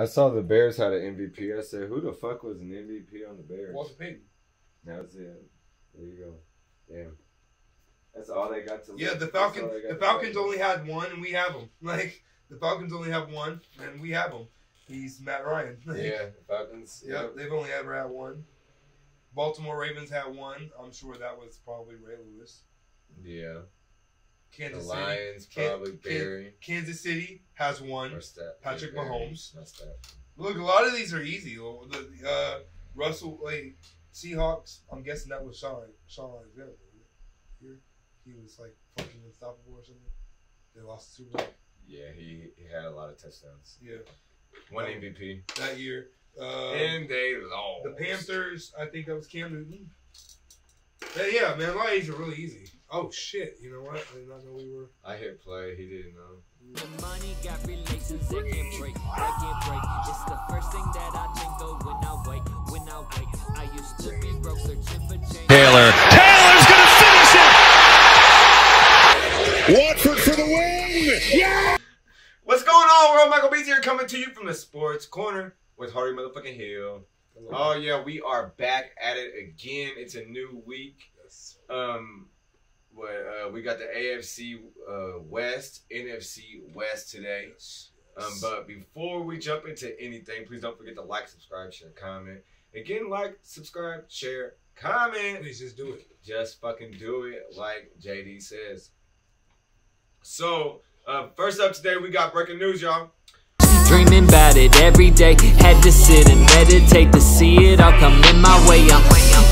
I saw the Bears had an MVP. I said, who the fuck was an MVP on the Bears? Walter Payton. That was it. There you go. Damn. That's all they got to. Yeah, the that's Falcons. The Falcons only had one, and we have them. Like the Falcons only have one, and we have him. He's Matt Ryan. Yeah, the Falcons. yeah. They've only ever had one. Baltimore Ravens had one. I'm sure that was probably Ray Lewis. Yeah. The Kansas City. Lions Can- probably Can- Barry Kansas City has one. or Stat. Patrick Barry, Mahomes. Not Stat. Look, a lot of these are easy. The uh, Russell, like Seahawks. I'm guessing that was Sean Shaun Alexander. Here, he was like fucking unstoppable or something. They lost the Super Bowl. Yeah, he, he had a lot of touchdowns. Yeah, One MVP. that year. Um, and they lost. the Panthers. I think that was Cam Newton. But yeah, man, my lot of are really easy. Oh shit! You know what? I did not know we were. I hit play. He didn't know. The money got relations that can't break, that can't break. It's the first thing that I think of when I wake, when I wake. I used to be broke, searching for change. Taylor. Taylor's gonna finish it. Watford for the win. Yeah. What's going on, world? Michael Beats here, coming to you from the Sports Corner with Hardy Motherfucking Hill. Oh yeah, we are back at it again. It's a new week. Yes. Um, what uh, we got the AFC uh, West, NFC West today. Um, but before we jump into anything, please don't forget to like, subscribe, share, comment. Again, like, subscribe, share, comment. Please just do it. Just fucking do it, like JD says. So, uh, first up today, we got breaking news, y'all. Dreaming about it every day. Had to sit and meditate to see it all come in my way. I'm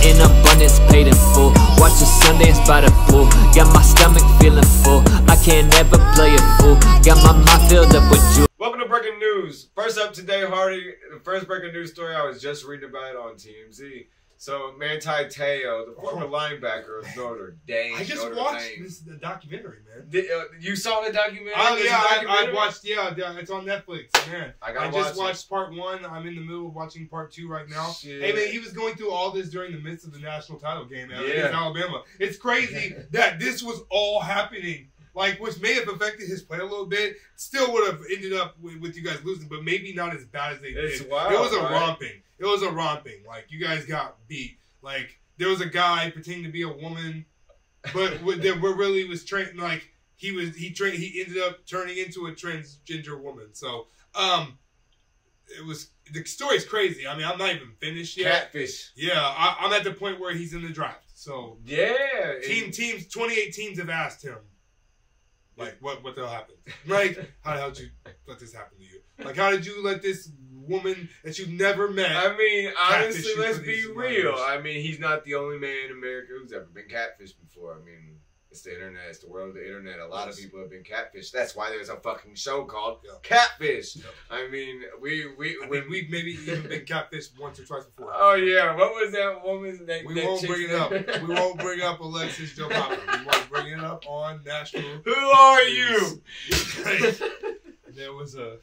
in abundance, paid in full. Watch the Sundance by the pool. Got my stomach feeling full. I can't ever play a fool. Got my mind filled up with joy. Welcome to breaking news. First up today, Hardy. The first breaking news story I was just reading about it on TMZ. So, Manti Teo, the former linebacker of Notre Dame. I just Notre watched Dame. this the documentary, man. Did, uh, you saw the documentary? Oh yeah, I, I watched. Yeah, it's on Netflix, man. I I, just watch it. watched part one. I'm in the middle of watching part two right now. Shit. Hey man, he was going through all this during the midst of the national title game Yeah. in Alabama. It's crazy that this was all happening. Like, which may have affected his play a little bit. Still would have ended up with, with you guys losing, but maybe not as bad as they It's did. wild, it was a right? romping. It was a romping. Like you guys got beat. Like there was a guy pretending to be a woman, but what- that were really was trained. Like he was he trained. He ended up turning into a transgender woman. So um, it was the story's crazy. I mean, I'm not even finished yet. Catfish. Yeah, I, I'm at the point where he's in the draft. So Yeah. team teams, 28 teams have asked him, like, what what the hell happened? Like, how the hell did you let this happen to you? Like, how did you let this woman that you've never met? I mean, honestly, let's be real. minors. I mean, he's not the only man in America who's ever been catfished before. I mean, it's the internet. It's the world of the internet. A lot of people have been catfished. That's why there's a fucking show called Yeah. Catfish. Yeah. I mean, we we I when mean, we've maybe even been catfished once or twice before. Oh yeah, what was that woman's name? we that won't bring it up. We won't bring up Alexis Joe We won't bring it up on national. Who are you? there was a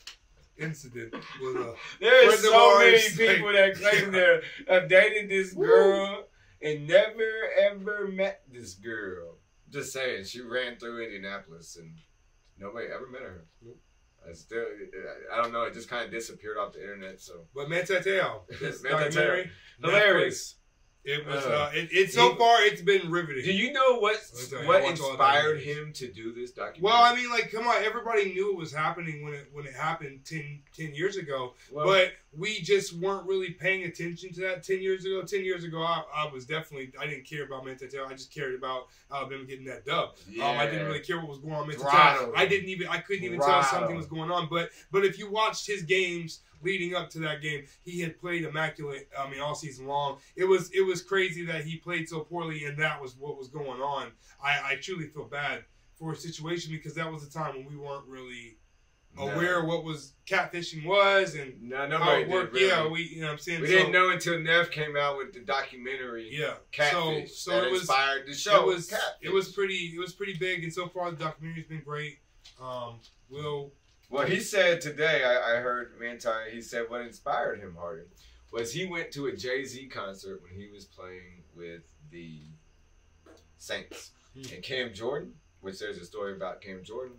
incident with a There's so many people that claim they have dated this girl and never ever met this girl. Just saying, she ran through Indianapolis and nobody ever met her. Nope. I still, I don't know. It just kind of disappeared off the internet. So but Manti Teo. hilarious. It was. Uh, Uh, it, it so far it's been riveting. Do you know what Let me tell you, what watch all the inspired him to do this documentary? Well, I mean, like, come on, everybody knew it was happening when it when it happened 10, 10 years ago, Well, but we just weren't really paying attention to that ten years ago. Ten years ago, I, I was definitely I didn't care about Manti Teo. I just cared about Alabama getting that dub. Um, I didn't really care what was going on. I didn't even I couldn't even tell something was going on. But but if you watched his games leading up to that game, he had played immaculate. I mean, all season long. It was it was crazy that he played so poorly, and that was what was going on. I, I truly feel bad for his situation because that was a time when we weren't really no. aware of what was catfishing was and No, how nobody it did. worked. really. Yeah, we you know what I'm saying We So- didn't know until Nev came out with the documentary. Yeah, Catfish. So so that it was inspired the show. it was Catfish. it was pretty it was pretty big, and so far the documentary's been great. Um, Will Well, he said today, I, I heard Manti, he said what inspired him, Harden, was he went to a Jay Z concert when he was playing with the Saints. Hmm. And Cam Jordan, which there's a story about Cam Jordan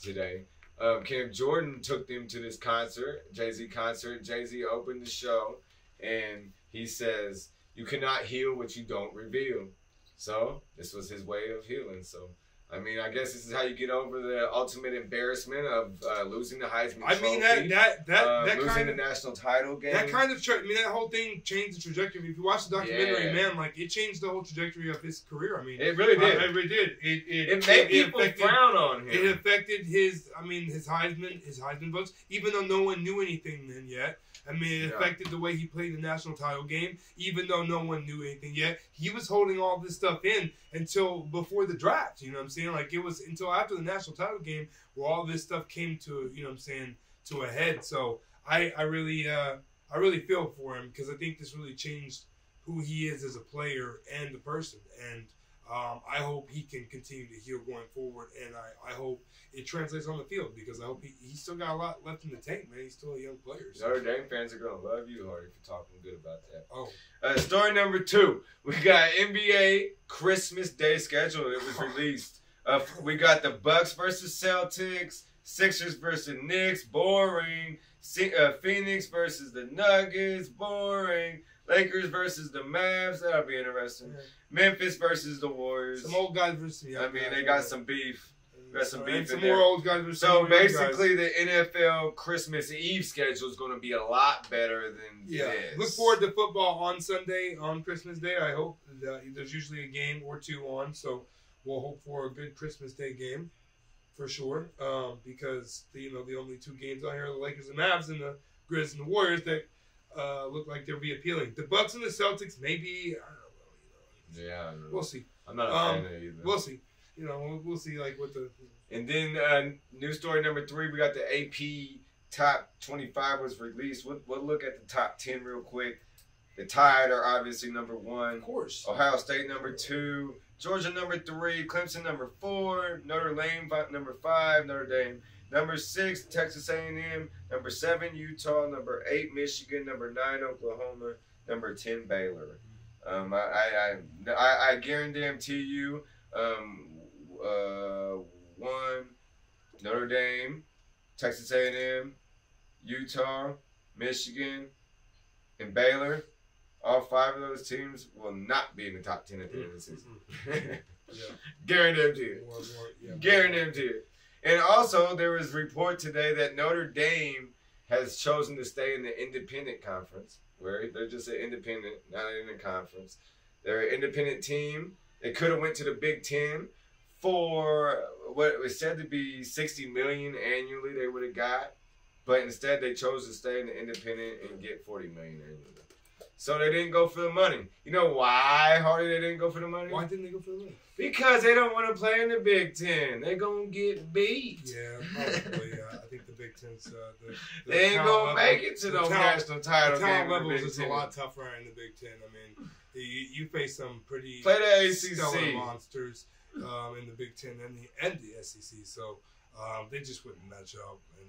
today, Um, Cam Jordan took them to this concert, Jay Z concert. Jay Z opened the show, and he says, "You cannot heal what you don't reveal." So this was his way of healing. So. I mean, I guess this is how you get over the ultimate embarrassment of uh, losing the Heisman I mean that Trophy, that that uh, that losing kind the of national title game. that kind of tra- I mean that whole thing changed the trajectory. If you watch the documentary, Yeah. man, like it changed the whole trajectory of his career. I mean, it really did. I, I really did. It it, it made people affected, frown on him. It affected his, I mean, his Heisman, his Heisman votes. Even though no one knew anything then yet. I mean, it Yeah. affected the way he played the national title game. Even though no one knew anything yet, he was holding all this stuff in until before the draft. You know what I'm saying? Like it was until after the national title game where all this stuff came to, you know what I'm saying, to a head. So I, I really, uh, I really feel for him because I think this really changed who he is as a player and the person. And um, I hope he can continue to heal going forward, and I, I hope it translates on the field because I hope he, he's still got a lot left in the tank, man. He's still a young player. So. Notre Dame fans are gonna love you, Hardy, for talking good about that. Oh, Uh, story number two: We got NBA Christmas Day schedule. It was released. Uh, we got the Bucks versus Celtics, Sixers versus Knicks, boring. Se- uh, Phoenix versus the Nuggets, boring. Lakers versus the Mavs, that'll be interesting. Memphis versus the Warriors. some old guys versus young I mean, they got some beef. got some beef some in more there. old guys versus So more young guys. basically, the NFL Christmas Eve schedule is going to be a lot better than Yeah. this. Look forward to football on Sunday, on Christmas Day. I hope there's usually a game or two on, so we'll hope for a good Christmas Day game for sure. Um, because the, you know the only two games on here are the Lakers and Mavs and the Grizz and the Warriors that uh, look like they'll be appealing. The Bucks and the Celtics, maybe I don't know. You know, Yeah, I know. we'll see. I'm not a Um, fan of either. We'll see. You know, we'll, we'll see like what the And then uh, news story number three, we got the AP top 25 was released. We'll, we'll look at the top 10 real quick. The Tide are obviously number one. of course. Ohio State number two. Georgia number three. Clemson number four. Notre Dame number five. Notre Dame number six. Texas A&M number seven. Utah number eight. Michigan number nine. Oklahoma number ten. Baylor. Um, I, I, I, I, guarantee you, um, uh, one, Notre Dame, Texas A&M, Utah, Michigan, and Baylor. All five of those teams will not be in the top ten at the end of the season. Yeah. Guarantee it. And also, there was report today that Notre Dame has chosen to stay in the independent conference, where they're just an independent, not in a conference. They're an independent team. They could have went to the Big Ten for what was said to be sixty million annually. They would have got, but instead they chose to stay in the independent and get forty million annually. So they didn't go for the money. You know why, Hardy? They didn't go for the money. Why didn't they go for the money? Because they don't want to play in the Big Ten. They're gonna get beat. Yeah, probably. Yeah, I think the Big Ten's uh, the, the They ain't gonna make it to the no national The title game. talent in the levels is a lot tougher in the Big Ten. I mean, you, you face some pretty Play the stellar ACC. monsters um, in the Big Ten and the and the SEC. So um, they just wouldn't match up and.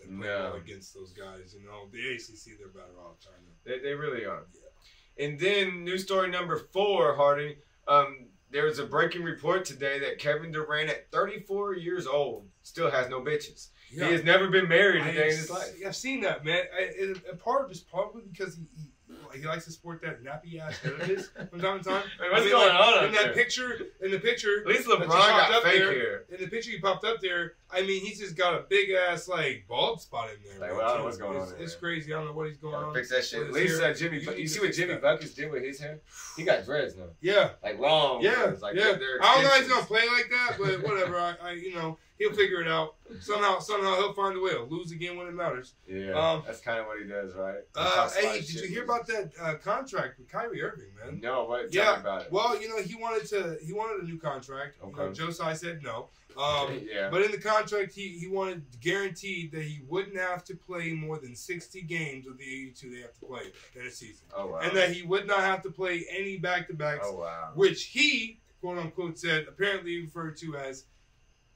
And play No. well against those guys, you know. The ACC, they're better off trying to. They, they really are. Yeah. And then news story number four, Hardy. Um, there was a breaking report today that Kevin Durant, at 34 years old, still has no bitches. He has never been married a day in his life. I've seen that, man. I, it, part of it's probably because he, he he likes to sport that nappy ass head of his from time to time. Wait, what's I mean, going like, on in that there? picture? In the picture, At least LeBron got fake there, hair. In the picture he popped up there, I mean, he's just got a big ass like bald spot in there. Like, well, I don't know what's going it's, on It's there. crazy. I don't know what he's going Gotta on. fix that shit. At least uh, Jimmy, You you, see what Jimmy. Buckets did with his hair? He got dreads now, Yeah, like long. yeah, dreads, like yeah. they're- I don't know if he's gonna play like that, but whatever. I, I, you know, he'll figure it out somehow. Somehow he'll find a way. He'll lose again when it matters. Yeah, Um, that's kind of what he does, right? Uh, talks a lot hey, did you hear about that uh, contract with Kyrie Irving, man? No, what? Yeah, about it. Well, you know, he wanted to. He wanted a new contract. You know, Okay. Joe Tsai said no. Um, yeah. but in the contract, he, he wanted guaranteed that he wouldn't have to play more than 60 games of the 82 they have to play in a season. oh wow. And that he would not have to play any back to backs, oh wow. which he, quote unquote, said apparently referred to as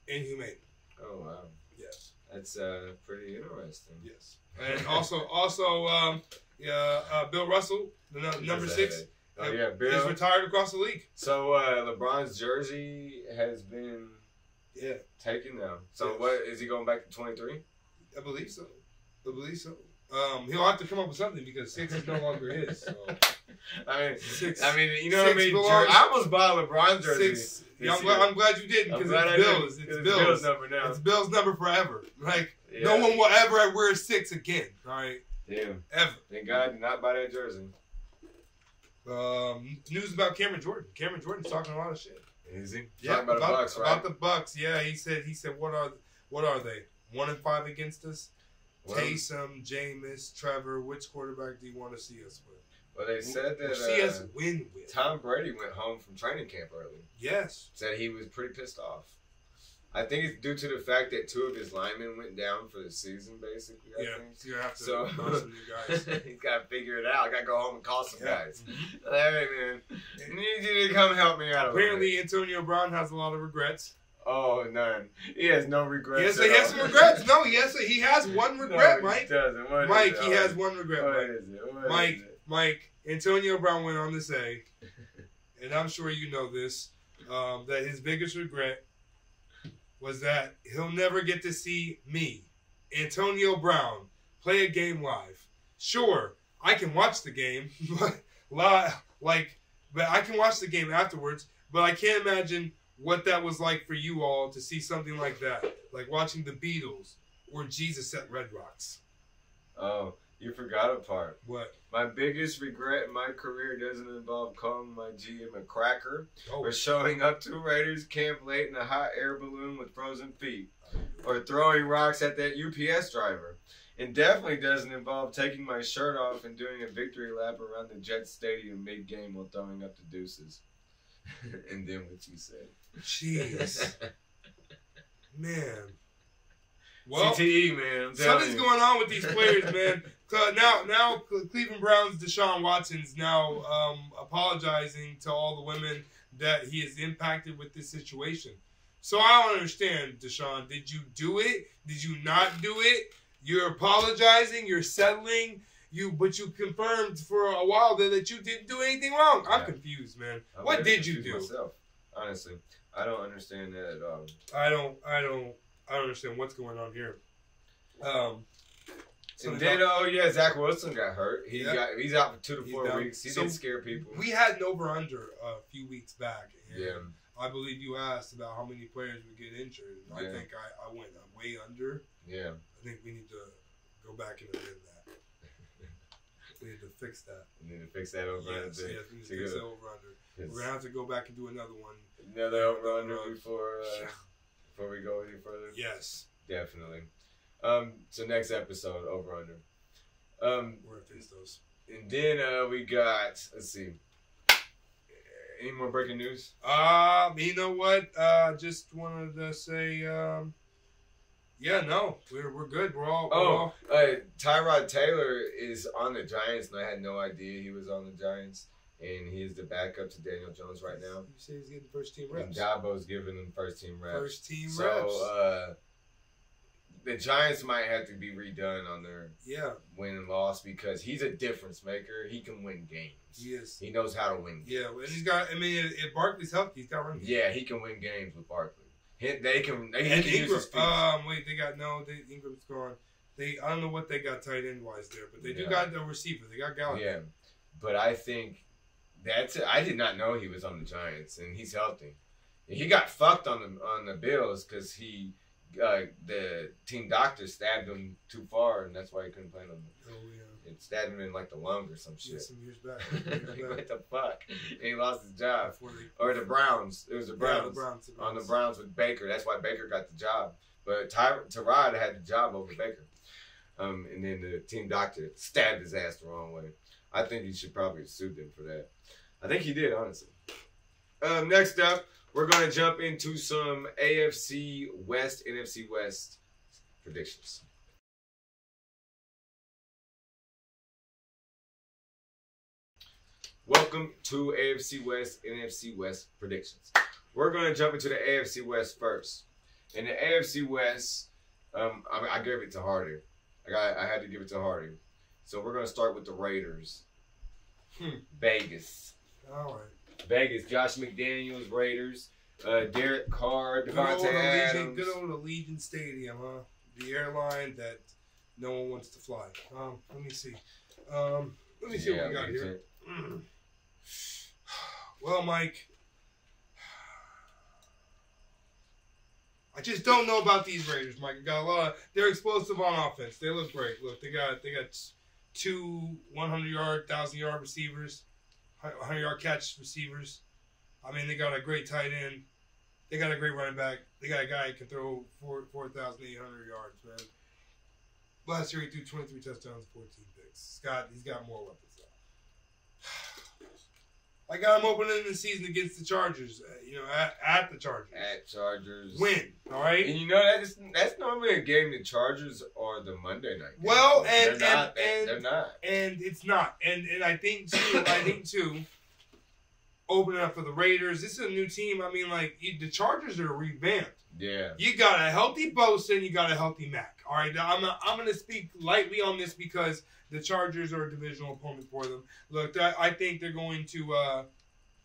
inhumane. Oh wow. Yes. That's uh pretty interesting. Yes. And also, also, um, yeah, uh, Bill Russell, the number six, Oh yeah, is Bill. retired across the league. So uh, LeBron's jersey has been Yeah, Taken now. So Yes. what is he going back to 23? I believe so. I believe so. Um, he'll have to come up with something because six is no longer his. So I mean, Six- I mean, you know what I mean. belongs- I almost bought a LeBron jersey. six. Yeah, I'm, glad, I'm glad you didn't because it's. Bills. It's Bills. Bills number now. It's Bills number forever. Like Yeah. no one will ever wear six again. All right, Damn. ever. Thank God did not buy that jersey. Um, news about Cameron Jordan. Cameron Jordan's talking a lot of shit. Is he? Yeah, about, the Bucs, right? about the Bucs. Yeah, he said. He said, "What are what are they? One and five against us? well, Taysom, Jameis, Trevor. Which quarterback do you want to see us with? well, they said that see us uh, win with? Tom Brady went home from training camp early. Yes. Said he was pretty pissed off. I think it's due to the fact that two of his linemen went down for the season, basically. I Yeah. think. So you have to So know some new guys. he's got to figure it out. I got to go home and call some Yeah. guys. All right, man, I need you to come help me out. Apparently, Antonio Brown has a lot of regrets. oh none. He has no regrets. Yes, he has some regrets. No, yes, he has one regret, no, Mike. He doesn't. What is Mike, he has one regret, What Mike. is it? What is Mike, it? Mike, Antonio Brown went on to say, and I'm sure you know this, um, that his biggest regret was that he'll never get to see me, Antonio Brown, play a game live. Sure, I can watch the game, but li- like, but I can watch the game afterwards. But I can't imagine what that was like for you all to see something like that, like watching the Beatles or Jesus at Red Rocks. Oh, you forgot a part. What? My biggest regret in my career doesn't involve calling my GM a cracker Oh, or showing up to Raiders camp late in a hot air balloon with frozen feet or throwing rocks at that UPS driver. It definitely doesn't involve taking my shirt off and doing a victory lap around the Jets stadium mid game while throwing up the deuces. and then what you said. jeez. Man. Well, CTE, man. Something's you. going on with these players, man. now, now Cleveland Browns Deshaun Watson's now um, apologizing to all the women that he has impacted with this situation. So I don't understand, Deshaun. Did you do it? Did you not do it? You're apologizing. You're settling. You, but you confirmed for a while there that you didn't do anything wrong. I'm Yeah. confused, man. I'm what did you do? Myself, honestly, I don't understand that at all. I don't, I don't, I don't understand what's going on here. Um, so and then, oh yeah, Zach Wilson got hurt. He Yeah. got he's out for two to four down. weeks. He So did scare people. we had an over under a few weeks back. and yeah, I believe you asked about how many players would get injured. and I think I, I went way under. yeah. I think we need to go back and amend that. we need to fix that. We need to fix that over yes, under. yes, we need to, to fix go. that over under. We're gonna have to go back and do another one. Another over under before uh, Yeah. Before we go any further. Yes, Definitely. Um. So next episode over under. Um. we're gonna fix those. And then uh, we got let's see. Any more breaking news? Um, you know what? Uh, just wanted to say, um, yeah, no, we're we're good. We're all. We're Oh, all uh, Tyrod Taylor is on the Giants, and I had no idea he was on the Giants. And he is the backup to Daniel Jones right now. You say he's getting first team reps. And. Daboll's giving him first team reps. First team so reps. uh, the Giants might have to be redone on their yeah, win and loss because he's a difference maker. He can win games. he. He knows how to win. Games. Yeah, and he's got. I mean, if, Barkley's healthy, he's got running. Yeah, he can win games with Barkley. He, they can. They, and can use Engram. Um, wait, they got no. They, Engram's gone. They. I don't know what they got tight end wise there, but they do Yeah. got the receiver. They got Golladay. yeah, but I think that's. It. I did not know he was on the Giants, and he's healthy. He got fucked on the on the Bills because he. Uh, the team doctor stabbed him too far, and that's why he couldn't play no more. Oh yeah. It stabbed him in like the lung or some Yeah, shit. some years back. Years what the fuck? And he lost his job. They, Or the Browns. It was the Yeah, Browns. the Browns. On the Browns. Browns with Baker. That's why Baker got the job. But Ty- Tyrod had the job over Baker. Um, and then the team doctor stabbed his ass the wrong way. I think he should probably sued them for that. I think he did, honestly. Um, next up, we're going to jump into some AFC West, NFC West predictions. Welcome to AFC West, NFC West predictions. We're going to jump into the AFC West first. In the AFC West, um, I, I gave it to Hardy. I got, I had to give it to Hardy. So we're going to start with the Raiders. Hmm. Vegas. All right. Vegas. Josh McDaniels, Raiders. Uh, Derek Carr, Good old, Davante Allegiant, Adams. good old Allegiant Stadium, huh? The airline that no one wants to fly. Um, let me see. Um, let me see what we got here. Mm. Well, Mike, I just don't know about these Raiders, Mike. Got a lot. Of, they're explosive on offense. They look great. Look, they got they got two 100 yard, 1,000 yard receivers, 100 yard catch receivers. I mean, they got a great tight end. They got a great running back. They got a guy who can throw four 4,800 yards, man. Last year he threw 23 touchdowns, 14 picks. Scott, he's got more weapons. I got him opening the season against the Chargers. Uh, you know, at, at the Chargers. At Chargers. Win, all right. And you know that is that's normally a game the Chargers are the Monday night. game. Well, and- they're not. and- they- and- they're not. and it's not. And and I think too. I think too. Opening up for the Raiders. This is a new team. I mean, like you, the Chargers are revamped. Yeah. You got a healthy Bosa and you got a healthy Mack. All right, now, I'm I'm going to speak lightly on this because the Chargers are a divisional opponent for them. Look, I, I think they're going to, uh, you know,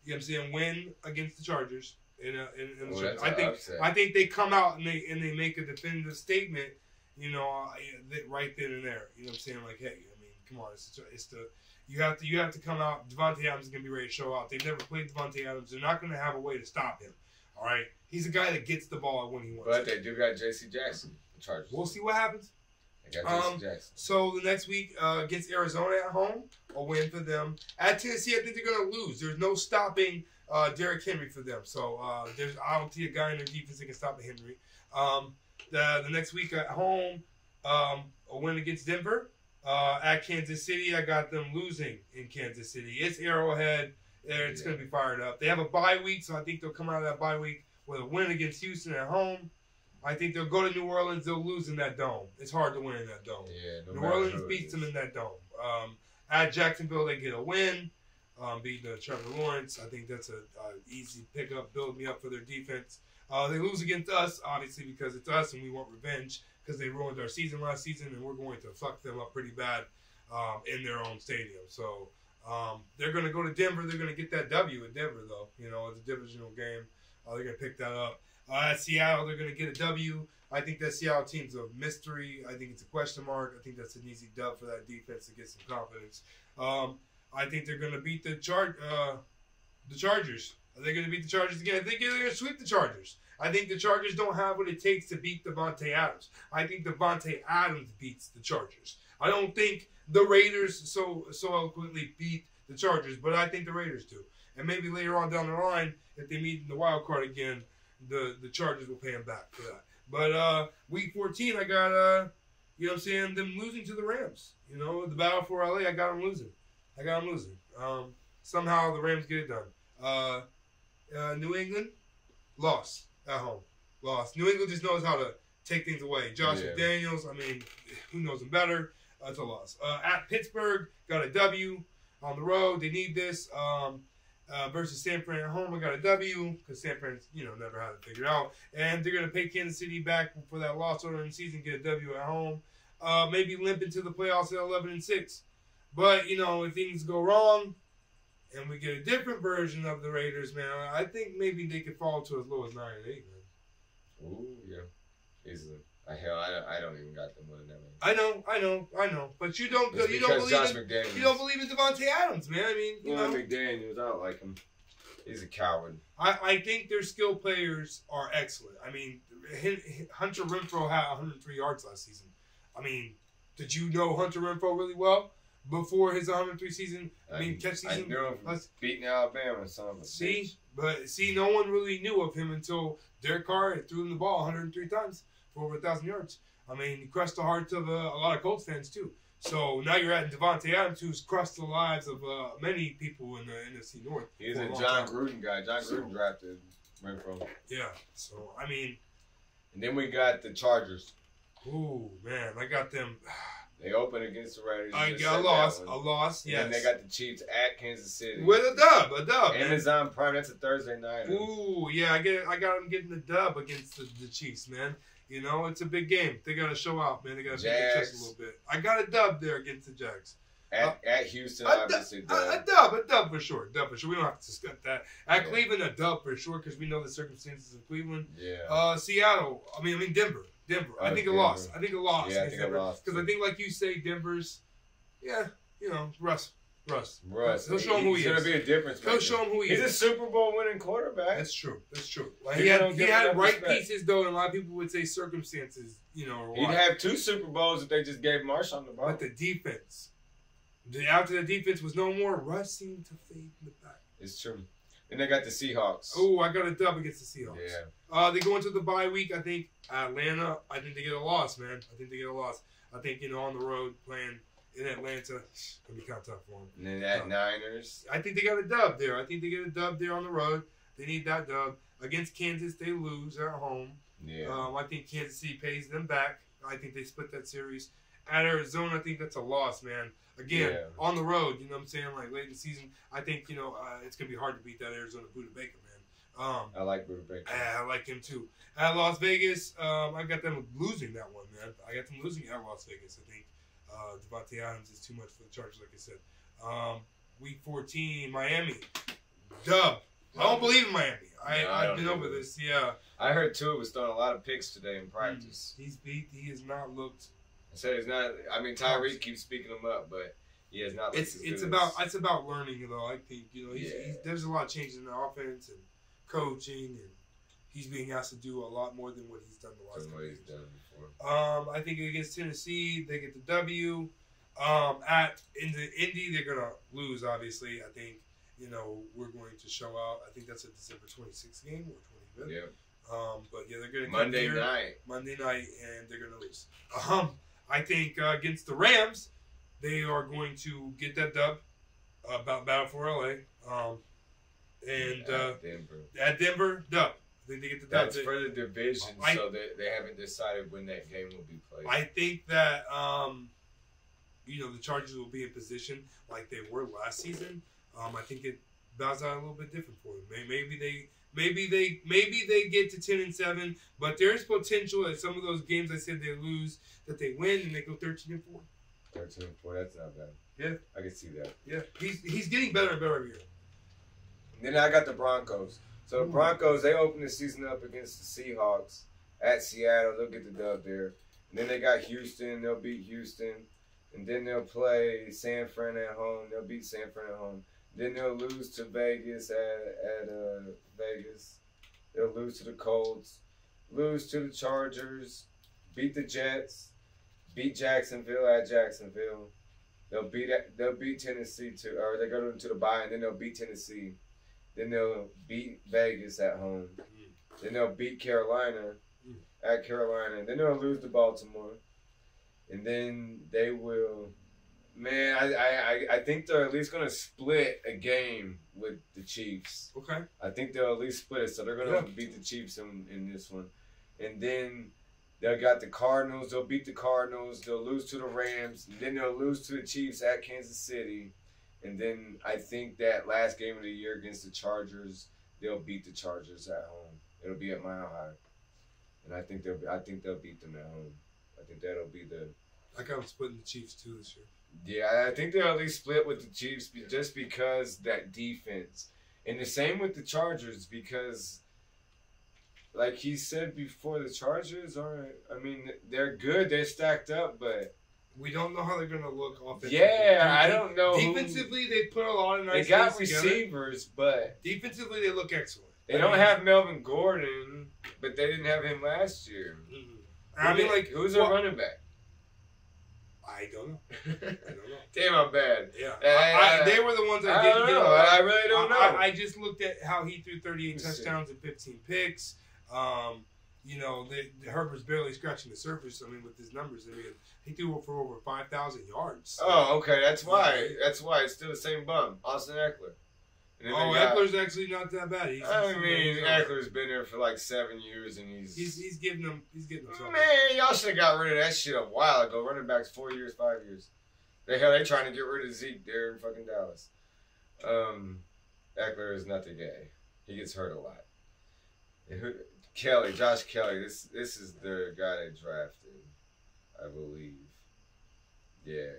what I'm saying, win against the Chargers. In, a, in, in Chargers. I think upset. I think they come out and they and they make a definitive statement. You know, uh, that- right then and there. You know what I'm saying? Like, hey, I mean, come on, it's it's the you have to you have to come out. Davante Adams is gonna be ready to show out. They've never played Davante Adams. They're not gonna have a way to stop him. All right, he's a guy that gets the ball when he wants. But it. they do got J.C. Jackson. Chargers. We'll see what happens. They got J.C. Um, So the next week uh, against Arizona at home, a win for them. At Tennessee, I think they're going to lose. There's no stopping uh, Derrick Henry for them. So uh, there's I don't see a guy in their defense that can stop Henry. Um, the the next week at home, um, a win against Denver. Uh, at Kansas City, I got them losing in Kansas City. It's Arrowhead. It's Yeah. going to be fired up. They have a bye week, so I think they'll come out of that bye week with a win against Houston at home. I think they'll go to New Orleans. They'll lose in that dome. It's hard to win in that dome. Yeah. No New Orleans beats them in that dome. Um, at Jacksonville, they get a win, um, beating uh, Trevor Lawrence. I think that's a, a easy pickup, build me up for their defense. Uh, they lose against us, obviously, because it's us and we want revenge because they ruined our season last season, and we're going to fuck them up pretty bad um, in their own stadium. So um, they're going to go to Denver. They're going to get that W in Denver, though. You know, it's a divisional game. Uh, they're going to pick that up. Uh, at Seattle, they're going to get a W. I think that Seattle team's a mystery. I think it's a question mark. I think that's an easy dub for that defense to get some confidence. Um, I think they're going to beat the char- uh, the Chargers. Are they going to beat the Chargers again? I think they're going to sweep the Chargers. I think the Chargers don't have what it takes to beat Davante Adams. I think Davante Adams beats the Chargers. I don't think the Raiders so so eloquently beat the Chargers, but I think the Raiders do. And maybe later on down the line, if they meet in the wild card again, the the Chargers will pay him back for that. But uh, week 14, I got uh, you know what I'm saying, them losing to the Rams. You know, the battle for LA, I got them losing. I got them losing. Um, somehow the Rams get it done. Uh, uh, New England lost at home. Lost. New England just knows how to take things away. Josh Yeah. McDaniels, I mean, who knows him better? Uh, it's a loss. Uh, at Pittsburgh, got a W on the road. They need this. Um, uh, versus San Fran at home, I got a W because San Fran, you know, never had to figure it out. And they're going to pay Kansas City back for that loss earlier in the season, get a W at home. Uh, maybe limp into the playoffs at 11 and 6. But, you know, if things go wrong and we get a different version of the Raiders, man, I think maybe they could fall to as low as 9 and 8, man. Ooh, yeah. Easily. I hell, I don't, I don't even got them winning that many. I know, I know, I know. But you don't, It's you don't believe Josh in, McDaniels. you don't believe in Davante Adams, man. I mean, you Well, know. McDaniels, I don't like him. He's a coward. I, I think their skill players are excellent. I mean, Hunter Renfrow had 103 yards last season. I mean, did you know Hunter Renfrow really well before his 103 season? I mean, catch I season. knew him from beating Alabama, son of a See, bitch. but see, no one really knew of him until Derek Carr threw him the ball 103 times for over 1,000 yards. I mean, he crushed the hearts of uh, a lot of Colts fans too. So now you're adding Davante Adams, who's crushed the lives of uh, many people in the NFC North. He's a Jon time. Gruden guy. Jon So- Gruden drafted Renfrow. Yeah. So I mean, And then we got the Chargers. ooh man, I got them. They opened against the Raiders. I got a loss, a loss. And Yes. then they got the Chiefs at Kansas City. with a dub, a dub. man. Amazon Prime. That's a Thursday night. Ooh, yeah, I get, I got them getting the dub against the, the Chiefs, man. You know, it's a big game. They got to show out, man. They got to beat their chest a little bit. I got a dub there against the Jags. At, at Houston, A, obviously. a, a dub. dub, a dub for sure, dub for sure. We don't have to discuss that. At Yeah. Cleveland, a dub for sure because we know the circumstances of Cleveland. Yeah. Uh, Seattle, I mean, I mean Denver, Denver. I Oh, think a Denver. loss. I think a loss. Yeah, I think a loss, Because I think, like you say, Denver's, yeah, you know, Russ, Russ, Russ. He'll show him who he's he is. be a difference. He'll show him who he is. He's a Super Bowl winning quarterback. That's true. That's true. Like People he had, he had right respect. pieces though, and a lot of people would say circumstances, you know, or He'd have two Super Bowls if they just gave Marshawn the ball. But the defense, the, after the defense was no more, Russ seemed to fade in the back. It's true. And they got the Seahawks. Oh, I got a dub against the Seahawks. Yeah. Uh, they go into the bye week. I think Atlanta. I think they get a loss, man. I think they get a loss. I think you know on the road playing in Atlanta gonna be kind of tough for them. And then that Oh. Niners. I think they got a dub there. I think they get a dub there on the road. They need that dub against Kansas. They lose at home. Yeah. Um, I think Kansas City pays them back. I think they split that series. At Arizona, I think that's a loss, man. Again, Yeah. on the road, you know what I'm saying? Like late in the season, I think, you know, uh, it's going to be hard to beat that Arizona Budda Baker, man. Um, I like Budda Baker. I like him too. At Las Vegas, um, I got them losing that one, man. I got them losing at Las Vegas. I think uh, Davante Adams is too much for the Chargers, like I said. Um, week 14, Miami. Dub. I don't believe in Miami. I, No, I've been over this, yeah. I heard Tua was throwing a lot of picks today in practice. He's beat. He has not looked. I said he's not. I mean, Tyreek keeps speaking him up, but he has not. looked It's it's about it's about learning though. I think you know he's, Yeah. he's, there's a lot of changes in the offense and coaching, and he's being asked to do a lot more than what he's done the last couple he's done before. Um, I think against Tennessee they get the W. Um, at in the Indy they're gonna lose. Obviously, I think you know we're going to show out. I think that's a December 26th game or 25th. Yeah. Um, but yeah, they're gonna Monday here. night. Monday night, and they're going to lose. Um, I think uh, against the Rams, they are going to get that dub. Uh, about battle for LA. Um, and at uh, Denver. at Denver, dub. They get the. That's for the division, I- so they, they haven't decided when that game will be played. I think that um, you know the Chargers will be in position like they were last season. Um, I think it bows out a little bit different for them. May- Maybe they. Maybe they maybe they get to ten and seven, but there's potential at some of those games I said they lose that they win and they go thirteen and four. 13 and 4, that's not bad. Yeah. I can see that. Yeah, he's he's getting better and better every year. And then I got the Broncos. So the Broncos, they open the season up against the Seahawks at Seattle. They'll get the dub there. And then they got Houston. They'll beat Houston. And then they'll play San Fran at home. They'll beat San Fran at home. Then they'll lose to Vegas at, at uh, Vegas. They'll lose to the Colts. Lose to the Chargers. Beat the Jets. Beat Jacksonville at Jacksonville. They'll beat they'll beat Tennessee too, or they go to the bye and then they'll beat Tennessee. Then they'll beat Vegas at home. Then they'll beat Carolina at Carolina. Then they'll lose to Baltimore. And then they will man, I, I, I- think they're at least gonna split a game with the Chiefs. Okay. I think they'll at least split it, so they're gonna Yeah. beat the Chiefs in, in this one. And then they'll got the Cardinals, they'll beat the Cardinals, they'll lose to the Rams, and then they'll lose to the Chiefs at Kansas City. And then I think that last game of the year against the Chargers, they'll beat the Chargers at home. It'll be at Mile High. And I think they'll I think they'll beat them at home. I think that'll be the I got him splitting the Chiefs too this year. yeah, I think they'll at least split with the Chiefs just because that defense. And the same with the Chargers because, like he said before, the Chargers are, I mean, they're good, they're stacked up, but We don't know how they're gonna look offensively. yeah, I don't know. who- Defensively, they put a lot of nice. they got things together. receivers, but Defensively, they look excellent. they don't have Melvin Gordon, but they didn't have him last year. Mhm. I mean, like, who's well, their running back? I don't know. I don't know. Damn, I'm bad. Yeah, Uh, I, I, they were the ones that I didn't get know. a. I really don't know. I, I just looked at how he threw 38 Let me see. touchdowns and 15 picks. Um, you know, the, the Herbert's barely scratching the surface. I mean, with his numbers, I mean, he threw for over 5,000 yards. Oh, okay. That's why. That's why it's still the same bum, Austin Ekeler. And Oh, got- Ekeler's actually not that bad. He's, I mean, Ekeler's been there for like seven years, and he's. he's he's giving them he's getting them something. man, y'all should have got rid of that shit a while ago. Running backs four years, five years. They hell, they trying to get rid of Zeke there in fucking Dallas. Um, Ekeler is nothing gay. He gets hurt a lot. Kelley, Josh Kelley. This this is the guy they drafted, I believe. Yeah.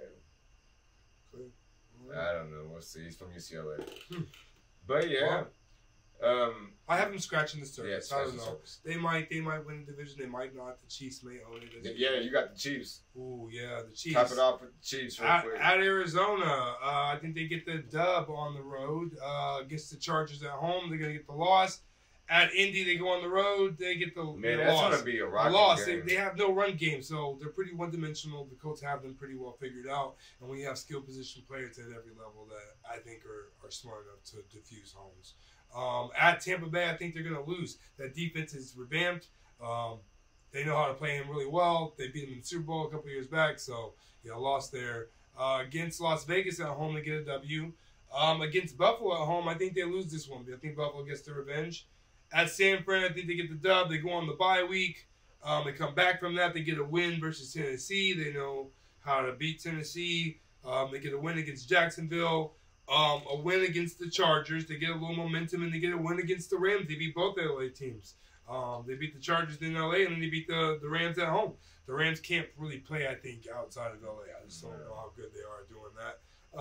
I don't know. We'll see. He's from UCLA. Hmm. But yeah, um, I have them scratching the yeah. surface. I don't know. surface. They might they might win the division. They might not. The Chiefs may own it. Yeah, you got the Chiefs. Ooh, yeah, the Chiefs. Top it off with the Chiefs real At, quick. at Arizona, uh, I think they get the dub on the road uh, against the Chargers at home. They're gonna get the loss. At Indy, they go on the road. They get the, Man, that's loss. gonna be a loss. They, they have no run game, so they're pretty one dimensional. The Colts have them pretty well figured out, and we have skill position players at every level that I think are, are smart enough to defuse homes. Um, at Tampa Bay, I think they're going to lose. That defense is revamped. Um, they know how to play him really well. They beat him in the Super Bowl a couple years back, so you know, lost there. Uh, against Las Vegas at home, they get a W. Um, against Buffalo at home, I think they lose this one. I think Buffalo gets the revenge. At San Fran, I think they get the dub. They go on the bye week. Um, they come back from that. They get a win versus Tennessee. They know how to beat Tennessee. Um, they get a win against Jacksonville. Um, a win against the Chargers. They get a little momentum, and they get a win against the Rams. They beat both LA teams. Um, they beat the Chargers in LA, and then they beat the, the Rams at home. The Rams can't really play, I think, outside of LA. I just don't know how good they are doing that.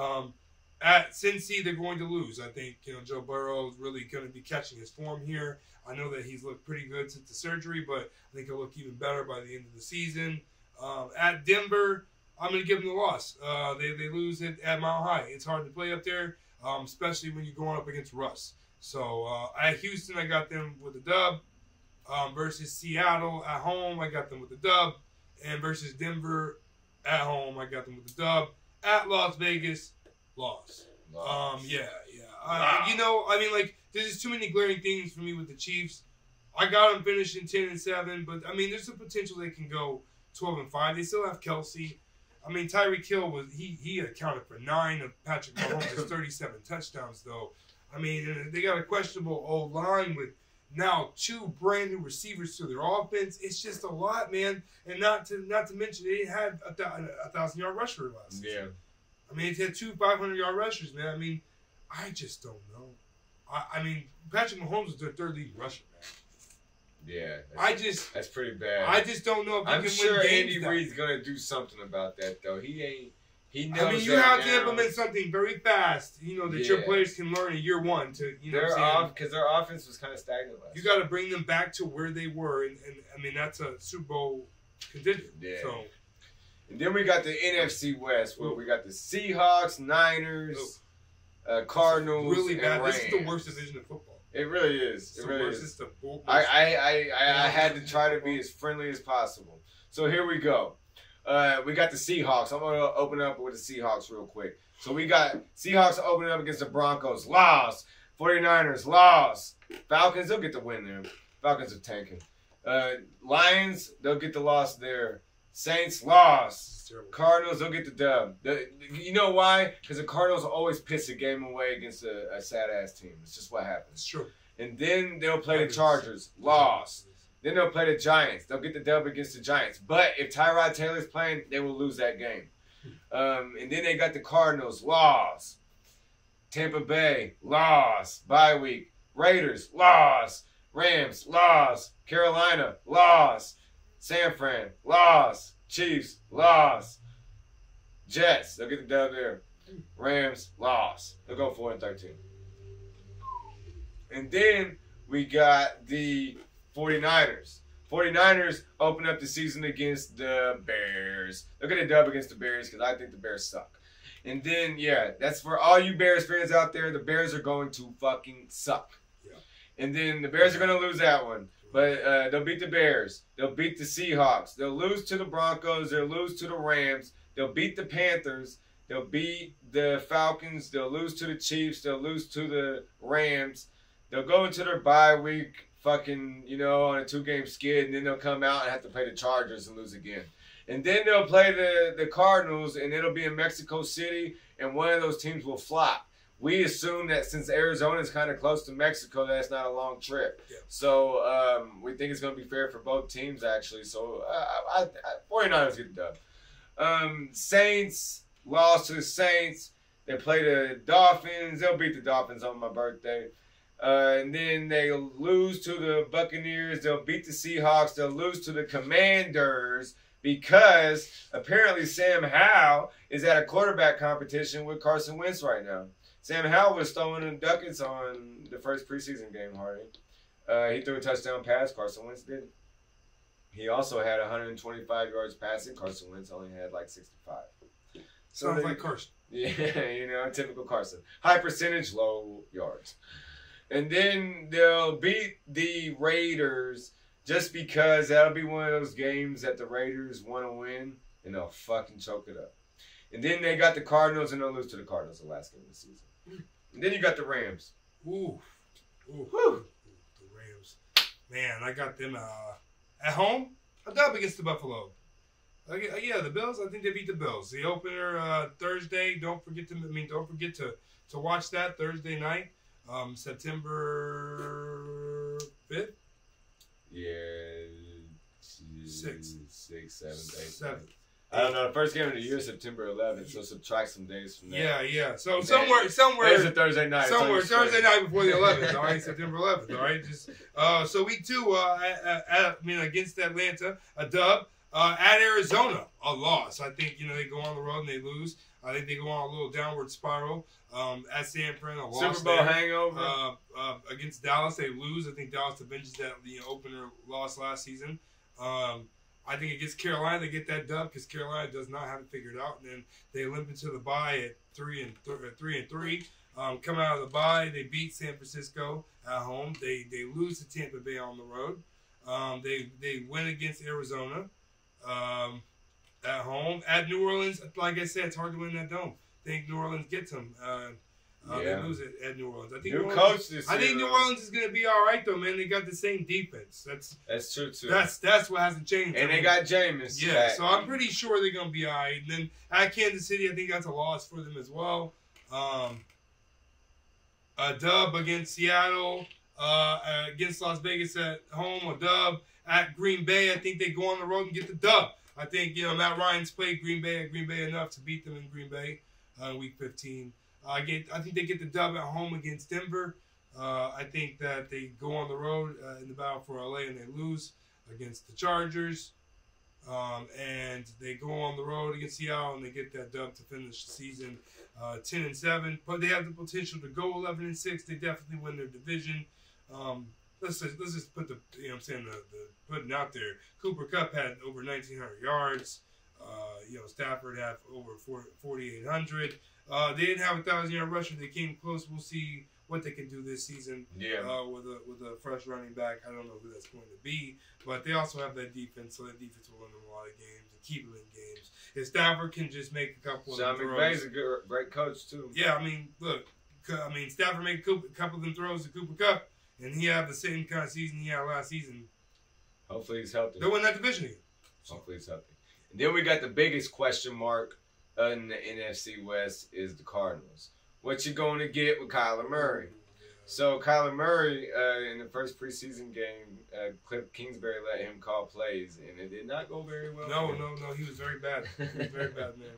At Cincy, they're going to lose. I think you know Joe Burrow is really going to be catching his form here. I know that he's looked pretty good since the surgery, but I think he'll look even better by the end of the season. Um, at Denver, I'm going to give them the loss. Uh, they, they lose it at Mile High. It's hard to play up there, um, especially when you're going up against Russ. So uh, at Houston, I got them with a dub. Um, versus Seattle at home, I got them with the dub. And versus Denver at home, I got them with the dub. At Las Vegas, loss. Um, yeah, yeah. Wow. I, you know, I mean, like, there's just too many glaring things for me with the Chiefs. I got them finishing ten and seven, but I mean, there's a potential they can go twelve and five. They still have Kelce. I mean, Tyreek Hill was he he accounted for nine of Patrick Mahomes' thirty-seven touchdowns, though. I mean, they got a questionable old line with now two brand new receivers to their offense. It's just a lot, man. And not to not to mention they had a, thou- a thousand yard rusher last. season. Yeah. I mean, they had two 500 yard rushers, man. I mean, I just don't know. I, I mean, Patrick Mahomes is their third leading rusher, man. Yeah. I just, that's pretty bad. I just don't know if he I'm can sure win games. Andy Reid's gonna do something about that though. He ain't. He knows. I mean, you have to implement something very fast, you know, that your players can learn in year one. To you know, They're what I'm saying? off because their offense was kind of stagnant last. you got to bring them back to where they were, and, and I mean that's a Super Bowl contender. Yeah. So And then we got the NFC West, where we got the Seahawks, Niners, uh, Cardinals, really bad. This is the worst division of football. It really is. It really is. The. I, I, I, I, I had to try to be as friendly as possible. So here we go. Uh, we got the Seahawks. I'm gonna open up with the Seahawks real quick. So we got Seahawks opening up against the Broncos. Lost. 49ers. Lost. Falcons. They'll get the win there. Falcons are tanking. Uh, Lions. They'll get the loss there. Saints. lost. Cardinals, they'll get the dub. The, you know why? Because the Cardinals always piss a game away against a, a sad ass team. It's just what It's happens. true. And then they'll play the Chargers, Lost. Then they'll play the Giants. They'll get the dub against the Giants. But if Tyrod Taylor's playing, they will lose that game. Um, and then they got the Cardinals, Lost. Tampa Bay, Lost. Bye week. Raiders, Lost. Rams, Lost. Carolina, loss. San Fran, loss. Chiefs, loss. Jets, they'll get the dub there. Rams, loss. They'll go 4 and 13. And then we got the 49ers. 49ers open up the season against the Bears. They'll get a dub against the Bears because I think the Bears suck. And then, yeah, that's for all you Bears fans out there. The Bears are going to fucking suck. Yeah. And then the Bears are going to lose that one. But uh, they'll beat the Bears. They'll beat the Seahawks. They'll lose to the Broncos. They'll lose to the Rams. They'll beat the Panthers. They'll beat the Falcons. They'll lose to the Chiefs. They'll lose to the Rams. They'll go into their bye week, fucking, you know, on a two game skid, and then they'll come out and have to play the Chargers and lose again. And then they'll play the, the Cardinals, and it'll be in Mexico City, and one of those teams will flop. We assume that since Arizona is kind of close to Mexico, that's not a long trip. Yeah. So um, we think it's going to be fair for both teams, actually. So uh, I, I, 49ers get the dub. Um, Saints lost to the Saints. They play the Dolphins. They'll beat the Dolphins on my birthday. Uh, and then they lose to the Buccaneers. They'll beat the Seahawks. They'll lose to the Commanders. because apparently Sam Howell is at a quarterback competition with Carson Wentz right now. Sam Howell was throwing in ducats on the first preseason game, Hardy. Uh, he threw a touchdown pass. Carson Wentz did. He also had 125 yards passing. Carson Wentz only had like 65. So Sounds they- like Carson. yeah, you know, typical Carson. High percentage, low yards. And then they'll beat the Raiders just because that'll be one of those games that the Raiders want to win and they'll fucking choke it up. And then they got the Cardinals and they'll lose to the Cardinals the last game of the season. And then you got the Rams. Ooh. Ooh. Whew. The Rams. Man, I got them uh, at home. A dub against the Buffalo. Uh, yeah, the Bills. I think they beat the Bills. The opener uh, Thursday. Don't forget to. I mean, don't forget to to watch that Thursday night, um, September fifth, Yeah. Six. Six, seven, eight. seventh. I don't know. The first game of the year is September 11th, so subtract some days from that. Yeah, yeah. So somewhere, somewhere, It's a Thursday night. Somewhere. Thursday night before the 11th. All right, September 11th. All right, just uh, so week two. Uh, at, at, I mean, against Atlanta, a dub. Uh, at Arizona, a loss. I think you know they go on the road and they lose. I think they go on a little downward spiral. Um, at San Fran, a loss Super Bowl there. hangover. Uh, uh, against Dallas, they lose. I think Dallas avenges that the opener loss last season. Um, I think against Carolina, they get that dub because Carolina does not have it figured out, and then they limp into the bye at three and th- uh, three and three. Um, coming out of the bye, they beat San Francisco at home. They they lose to Tampa Bay on the road. Um, they they win against Arizona um, at home. At New Orleans, like I said, it's hard to win that dome. I think New Orleans gets them. Uh, uh, Yeah. They lose it at New Orleans. I think New New Orleans, coach this I think New. Orleans is going to be all right though, man. They got the same defense. That's That's true too. that's that's what hasn't changed. and I they got Jameis. yeah. back. So I'm pretty sure they're going to be all right. And then at Kansas City, I think that's a loss for them as well. Um, a dub against Seattle, uh, uh, against Las Vegas at home, a dub at Green Bay. I think they go on the road and get the dub. I think you know Matt Ryan's played Green Bay at Green Bay enough to beat them in Green Bay, uh, Week 15. I get. I think they get the dub at home against Denver. Uh, I think that they go on the road uh, in the battle for LA and they lose against the Chargers. Um, and they go on the road against Seattle and they get that dub to finish the season uh, 10 and 7. But they have the potential to go 11 and 6. They definitely win their division. Um, let's just, let's just put the you know I'm saying the, the putting out there. Cooper Kupp had over 1,900 yards. You know Stafford had over 4 4,800. Uh, they didn't have a thousand yard rusher. They came close. We'll see what they can do this season yeah. uh, with a with a fresh running back. I don't know who that's going to be, but they also have that defense, so that defense will win them a lot of games and keep them in games. If Stafford can just make a couple Sean of McVay's throws, a good, great coach too. yeah, I mean, look, I mean Stafford made a couple of them throws to Cooper Kupp, and he had the same kind of season he had last season. Hopefully he's healthy. They win that division again. Hopefully he's healthy. Then we got the biggest question mark in the NFC West is the Cardinals. What you going to get with Kyler Murray? So Kyler Murray uh, in the first preseason game, uh, Cliff Kingsbury let him call plays, and it did not go very well. No, no, no. He was very bad. He was very bad, man.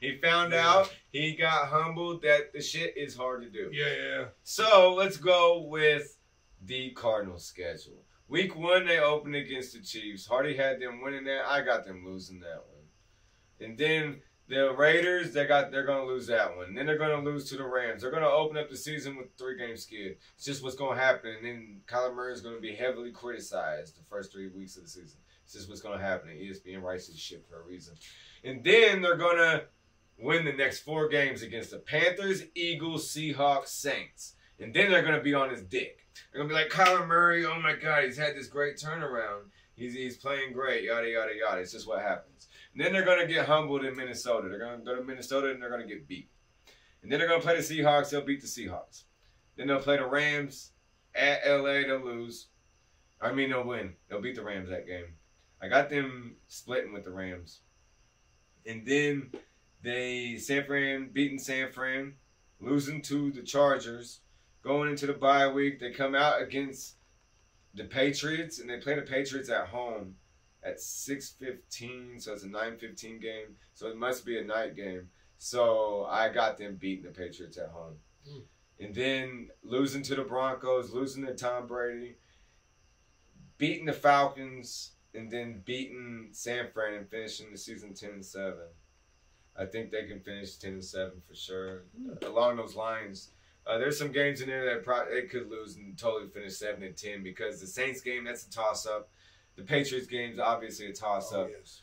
He found Yeah. out he got humbled that the shit is hard to do. Yeah, yeah. So let's go with the Cardinals schedule. Week one, they opened against the Chiefs. Hardy had them winning that. I got them losing that one. And then the Raiders, they got they're gonna lose that one. then they're gonna lose to the Rams. They're gonna open up the season with three game skid. It's just what's gonna happen. And then Kyler Murray is gonna be heavily criticized the first three weeks of the season. It's just what's gonna happen. And ESPN writes this shit for a reason. And then they're gonna win the next four games against the Panthers, Eagles, Seahawks, Saints. And then they're gonna be on his dick. They're gonna be like Kyler Murray. Oh my God, he's had this great turnaround. He's he's playing great. Yada yada yada. It's just what happens. And then they're gonna get humbled in Minnesota. They're gonna go to Minnesota and they're gonna get beat. And then they're gonna play the Seahawks. They'll beat the Seahawks. Then they'll play the Rams at LA. They'll lose. I mean, they'll win. They'll beat the Rams that game. I got them splitting with the Rams. And then they San Fran beating San Fran, losing to the Chargers, going into the bye week. They come out against the Patriots and they play the Patriots at home at 6:15, so it's a 9:15 game. So it must be a night game. So I got them beating the Patriots at home. Hmm. And then losing to the Broncos, losing to Tom Brady, beating the Falcons and then beating San Fran and finishing the season ten and seven. I think they can finish ten and seven for sure. along those lines, uh, there's some games in there that pro- they could lose and totally finish seven and ten because the Saints game that's a toss up. The Patriots game's obviously a toss Oh, up. yes.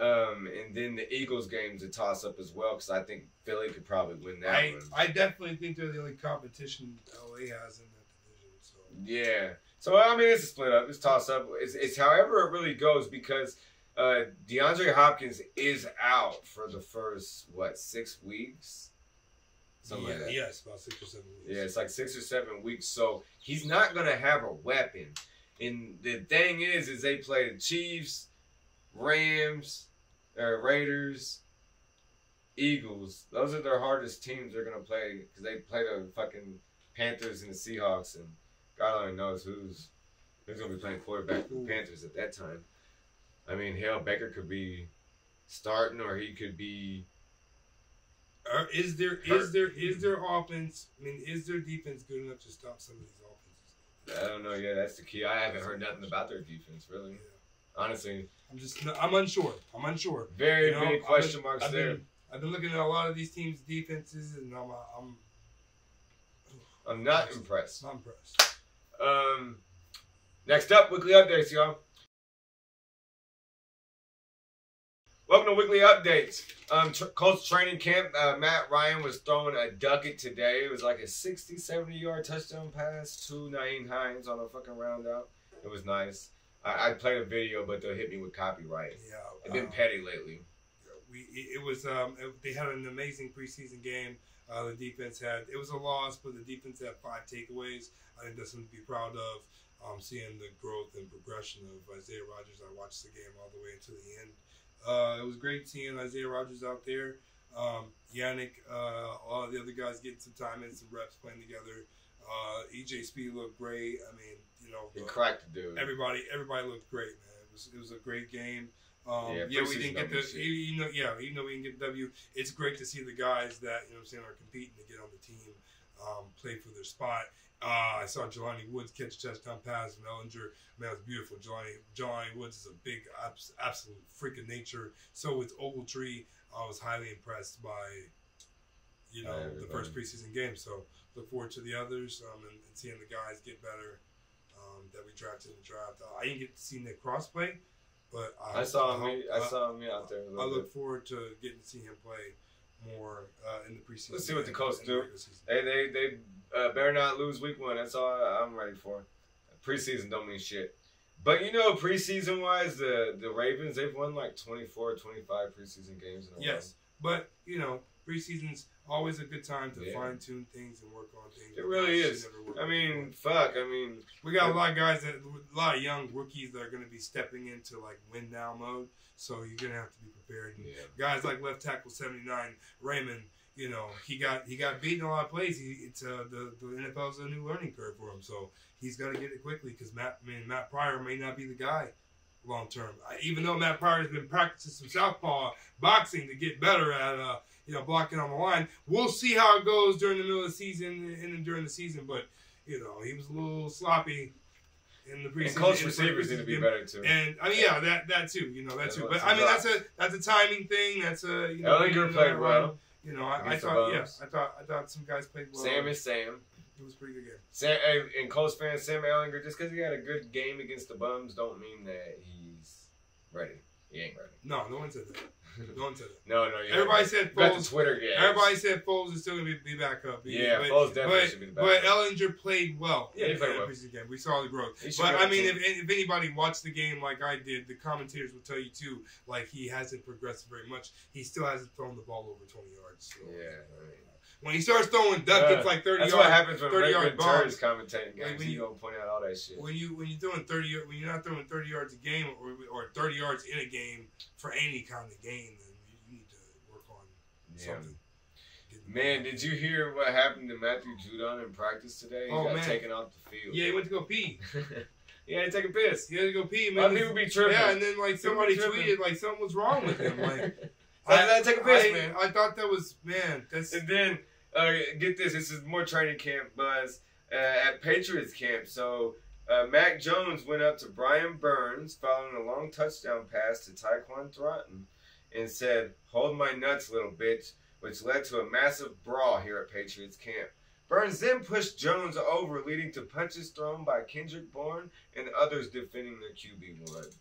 Um, and then the Eagles game's a toss up as well because I think Philly could probably win that I, one. I definitely think they're the only competition LA has in that division. So Yeah. So I mean, it's a split up. It's toss up. It's, it's however it really goes because uh, DeAndre Hopkins is out for the first what six weeks. Something yeah, like that. yes, about six or seven weeks. Yeah, it's like six or seven weeks. So he's not gonna have a weapon. And the thing is, is they play the Chiefs, Rams, uh, Raiders, Eagles. Those are their hardest teams they're gonna play because they play the fucking Panthers and the Seahawks, and God only knows who's who's gonna be playing quarterback for the Panthers at that time. I mean, hell, Baker could be starting, or he could be. Or is there is there is their offense? I mean, is their defense good enough to stop some of these offenses? I don't know. Yeah, that's the key. I haven't heard nothing about their defense really. Honestly, I'm just I'm unsure. I'm unsure. very You know, big question been- marks I've there. been, I've been looking at a lot of these teams' defenses, and I'm I'm I'm not impressed. not impressed. Um, next up, weekly updates, y'all. Welcome to weekly updates. Um, tr- Colts training camp. Uh, Matt Ryan was throwing a ducket today. It was like a 60, 70 yard touchdown pass to Nyheim Hines on a fucking roundout. It was nice. I, I played a video, but they'll hit me with copyright. Yeah, I've been uh, petty lately. we it was um it- they had an amazing preseason game. Uh, the defense had it was a loss, but the defense had five takeaways. I think that's something to be proud of. Um, seeing the growth and progression of Isaiah Rodgers. I watched the game all the way to the end. Uh, it was great seeing Isaiah Rodgers out there. Um, Yannick, uh, all the other guys getting some time and some reps playing together. Uh, EJ Speed looked great. I mean, you know, He uh, cracked the dude. everybody everybody looked great, man. It was it was a great game. Um, Yeah, yeah, we didn't get the you know yeah even though we didn't get the W, it's great to see the guys that you know what I'm saying are competing to get on the team um, play for their spot. Uh, I saw Jelani Woods catch a touchdown pass from Ehlinger. Man, it was beautiful. Jelani Jelani Woods is a big abs- absolute freak of nature. So with Ogletree, I was highly impressed by you know By the first preseason game. So look forward to the others um, and, and seeing the guys get better um, that we drafted in the draft. Uh, I didn't get to see Nick Cross play, but I, I saw him. hope- I saw him out there. A I look bit. forward to getting to see him play more uh, in the preseason. Let's see what the Colts do. They they they uh, better not lose week one. That's all I'm ready for. Preseason don't mean shit. But you know, preseason wise, the the Ravens they've won like 24, 25 preseason games in a Yes, but you know, preseason's always a good time to Yeah. fine tune things and work on things. It really is. never worked row. I mean, fuck. I mean, we got a lot of guys that a lot of young rookies that are going to be stepping into like win now mode. So you're going to have to be prepared. And yeah. guys like left tackle 79 Raimann, you know, he got he got beaten a lot of plays. He, it's uh, the the NFL's a new learning curve for him, so he's got to get it quickly because Matt, I mean, Matt Pryor may not be the guy long term. Even though Matt Pryor has been practicing some southpaw boxing to get better at uh, you know blocking on the line, we'll see how it goes during the middle of the season and then during the season. But you know, he was a little sloppy in the preseason. And the receivers need to be better too. And I mean, yeah, that that too. You know, that That's too. But I mean, that's a that's a timing thing. That's a you know. Ehlinger played well. You know, I, I thought, yeah, I thought, I thought some guys played well. Sam is Sam. It was a pretty good game. Sam and close fans, Sam Ehlinger. Just because he had a good game against the Bums, don't mean that he's ready. He ain't ready. No, no one said that. Said that. No, no. Yeah, Everybody said got the Foles. Twitter game. Everybody said Foles is still gonna be, be back up. Yeah, but, Foles definitely but, should be the back. But Ehlinger played well. Yeah, he played well. game. We saw the growth. But I mean, if, if anybody watched the game like I did, the commentators will tell you too. Like he hasn't progressed very much. He still hasn't thrown the ball over twenty yards. So, Yeah, I mean- when he starts throwing duckets Uh, like thirty yards. That's yards, what happens when 30 Rick yard bombs. commentating Like, games. when He you- gonna point out all that shit. when you when you're doing thirty when you're not throwing thirty yards a game or or thirty yards in a game for any kind of game, then you, you need to work on Yeah. something. Man, did you hear what happened to Matthew Judon in practice today? He Oh, got man. taken off the field. Yeah, he went to go pee. he had to take a piss. He had to go pee. Man, people be tripping. Yeah, and then like somebody tweeted like something was wrong with him. Like I had to take a piss, I, man. I thought that was man. That's And then, uh, get this, this is more training camp buzz uh, at Patriots camp. So, Uh, Mac Jones went up to Brian Burns following a long touchdown pass to Tyquan Thornton and said, Hold my nuts, little bitch, which led to a massive brawl here at Patriots camp. Burns then pushed Jones over, leading to punches thrown by Kendrick Bourne and others defending their QB1.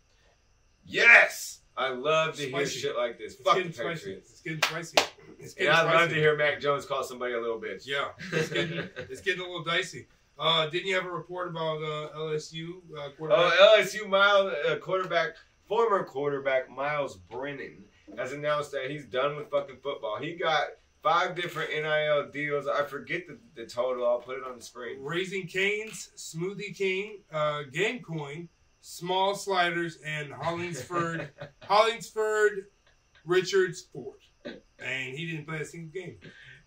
Yes! I love to hear shit like this. It's Fuck the getting spicy. Patriots. It's getting spicy. It's And getting I love to hear Mac Jones call somebody a little bitch. Yeah, it's getting, it's getting a little dicey. Uh, didn't you have a report about uh, LSU uh, quarterback? Oh, LSU Myles uh, quarterback, former quarterback Myles Brennan has announced that he's done with fucking football. He got five different NIL deals. I forget the, the total. I'll put it on the screen. Raising Canes, Smoothie King, uh, Game Coin, Small Sliders, and Hollingsford, Hollingsford Richards Ford. And he didn't play a single game.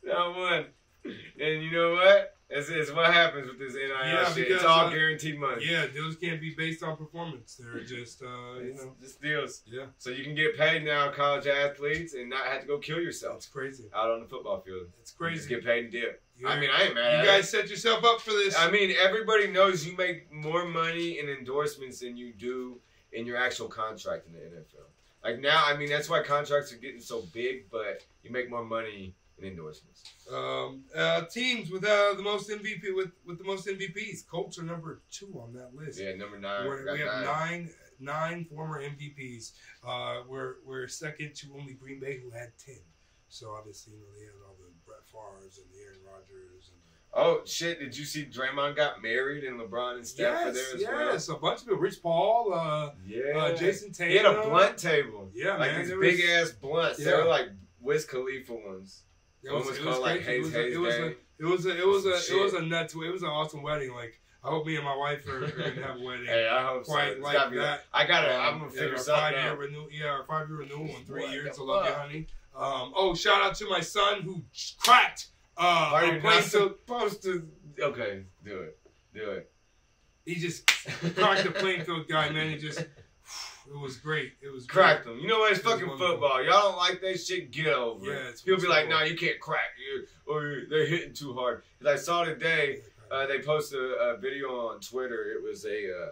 Not one. And you know what? That's, that's what happens with this NIL Yeah, shit. because, It's all uh, guaranteed money. Yeah, deals can't be based on performance. They're just, uh, you know, just deals. yeah, So you can get paid now, college athletes, and not have to go kill yourself it's crazy. out on the football field. It's You just get paid and dip. You- I mean, I ain't mad You guys it. set yourself up for this. I mean, everybody knows you make more money in endorsements than you do in your actual contract in the NFL. Like now, I mean, that's why contracts are getting so big, but you make more money in endorsements. Um, uh, teams with uh, the most MVP with, with the most MVPs. Colts are number two on that list. Yeah, number 9 We're, got we have nine. nine nine former MVPs. Uh, we're we're second to only Green Bay, who had ten. So obviously, you know, they had all Favre's and the Aaron Rodgers and Oh shit! Did you see Draymond got married and LeBron and Steph were yes, there as yes, yes. a bunch of people. Rich Paul, uh. Yeah. uh, Jayson Tatum. he had a blunt table. Yeah, like man, these big was- ass blunts. Yeah. They were like Wiz Khalifa ones. It One was, it was called, like, crazy. Haze it was a, it was a, it was a, it was a, Some it was a nuts. It was an awesome wedding. Like I hope me and my wife are, are gonna have a wedding. Hey, I hope so. Quite It's like gotta be that. I gotta. Um, I'm gonna yeah, figure something five year out. renew, yeah, our five year renewal in three What years. I love you, honey. Um, oh, shout out to my son who cracked uh, Are you not supposed to? Okay, do it. Do it. He just cracked the playing field guy, man. He just, it was great. It was Crack great. them. You know what? It's It fucking football. Y'all don't like that shit. Get over Yeah, it. People be like. "No, you can't crack you, or you're- they're hitting too hard." 'Cause I saw today. Uh, they posted a, a video on Twitter. It was a, uh,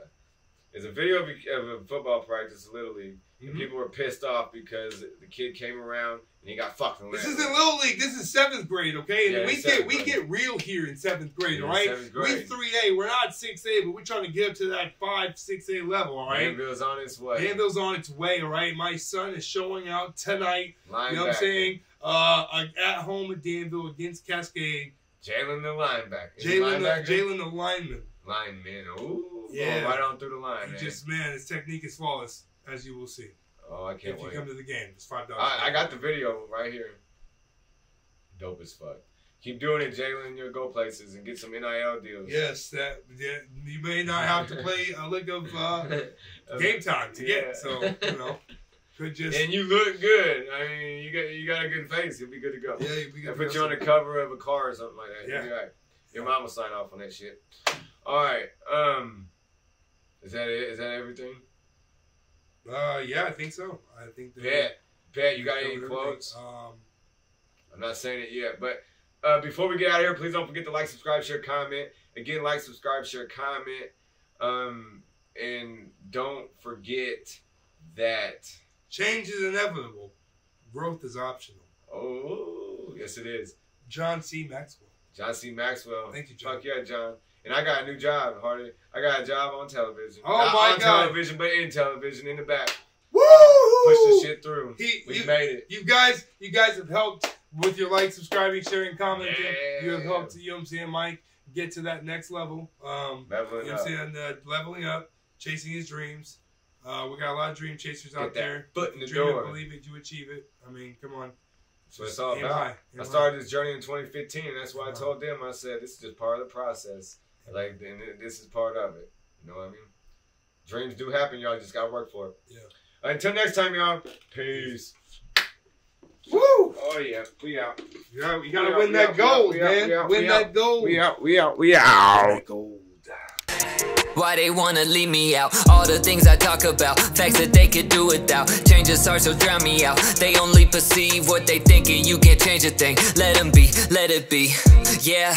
it's a video of a, of a football practice, little league. And people were pissed off because the kid came around and he got fucked This isn't little league. This is seventh grade, okay? And Yeah, we get we grade. get real here in seventh grade, Yeah, all right? seventh We grade. three A. We're not six A, but we're trying to get up to that five six A level, all right? Danville's on its way. Danville's on its way, all right? My son is showing out tonight. Linebacker. You know what I'm saying? Uh, at home at Danville against Cascade. Jalen the linebacker. Jalen, the. Jalen the lineman. Lineman. Ooh. Yeah. Yeah. Right on through the line. He man. just man, his technique is flawless, as you will see. Oh, I can't if you come to the game, it's five dollars. I, I got the video right here. Dope as fuck. Keep doing it, Jalen. You'll go places and get some NIL deals. Yes, that yeah, you may not have to play a lick of uh, game time to Yeah. get. So you know, could just And you look good. I mean, you got you got a good face. You'll be good to go. yeah, we I could put you on the cover of a car or something like that. Yeah. You'll be right. Your mom will sign off on that shit. All right. Um, is that it? Is that everything? Uh, yeah, I think so. I think that Pat, Pat, you got any quotes? Um, I'm not saying it yet, but uh, before we get out of here, please don't forget to like, subscribe, share, comment. Again, like, subscribe, share, comment. Um, and don't forget that. change is inevitable. Growth is optional. Oh, yes, it is. John C. Maxwell. John C. Maxwell. Thank you, John. Fuck yeah, John. And I got a new job, Hardy. I got a job on television. Oh Not my on God. television, but in television, in the back. Woo! Push the shit through. He, We you, made it. you guys, you guys have helped with your like, subscribing, sharing, commenting. Yeah. You have helped. You know what I'm saying, Mike, get to that next level. Um, Leveling You know up. what I'm saying? Uh, leveling up, chasing his dreams. Uh, we got a lot of dream chasers out Get that there. foot in the Dream door. it, believe it, you achieve it. I mean, come on. What it's all about. I started this journey in 2015, and that's why I told them, I said, this is just part of the process. Like, and this is part of it. You know what I mean? Dreams do happen, y'all. Just gotta work for it. Yeah. Until next time, y'all. Peace. Woo! Oh, yeah. We out. You gotta, you gotta We out, win we that out, we out, gold, we out, man. we out, win we that out. gold. We out. We out. We out. Why they wanna leave me out? All the things I talk about, facts that they could do without. Changes hard, so drown me out. They only perceive what they think, and you can't change a thing. Let them be, let it be. Yeah,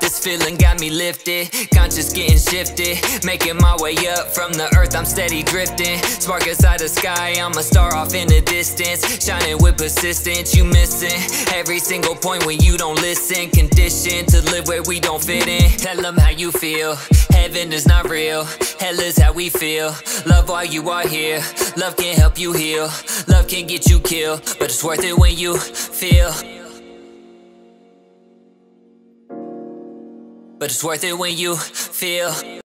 This feeling got me lifted, conscious getting shifted. Making my way up from the earth, I'm steady drifting. Spark inside the sky, I'm a star off in the distance. Shining with persistence, you missing every single point when you don't listen. Conditioned to live where we don't fit in. Tell them how you feel. Heaven is real, hell is how we feel. Love while you are here, love can help you heal. Love can get you killed, but it's worth it when you feel. But it's worth it when you feel